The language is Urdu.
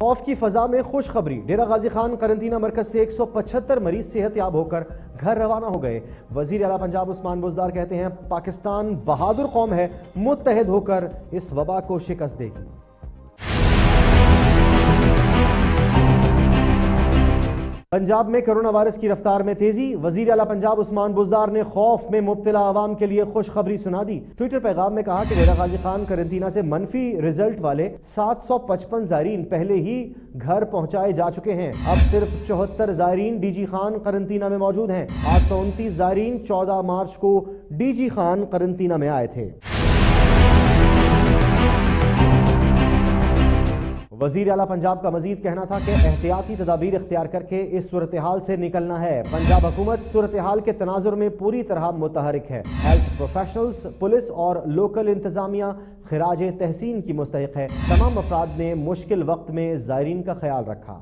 خوف کی فضا میں خوشخبری۔ ڈیرہ غازی خان، قرنطینہ مرکز سے ایک سو پچھتر مریض صحت یاب ہو کر گھر روانہ ہو گئے۔ وزیر اعلیٰ پنجاب عثمان بزدار کہتے ہیں، پاکستان بہادر قوم ہے، متحد ہو کر اس وبا کو شکست دے گی۔ پنجاب میں کرونا وائرس کی رفتار میں تیزی، وزیر اعلیٰ پنجاب عثمان بزدار نے خوف میں مبتلا عوام کے لیے خوشخبری سنا دی۔ ٹویٹر پیغام میں کہا کہ ڈیرہ غازی خان کرنٹینہ سے منفی رزلٹ والے سات سو پچپن زائرین پہلے ہی گھر پہنچائے جا چکے ہیں۔ اب صرف چوہتر زائرین ڈی جی خان قرنطینہ میں موجود ہیں۔ آٹھ سو انتیس زائرین چودہ مارچ کو ڈی جی خان قرنطینہ میں آئے تھے۔ وزیر اعلیٰ پنجاب کا مزید کہنا تھا کہ احتیاطی تدابیر اختیار کر کے اس صورتحال سے نکلنا ہے۔ پنجاب حکومت صورتحال کے تناظر میں پوری طرح متحرک ہے۔ ہیلتھ پروفیشنلز، پولیس اور لوکل انتظامیہ خراج تحسین کی مستحق ہے۔ تمام افراد نے مشکل وقت میں زائرین کا خیال رکھا۔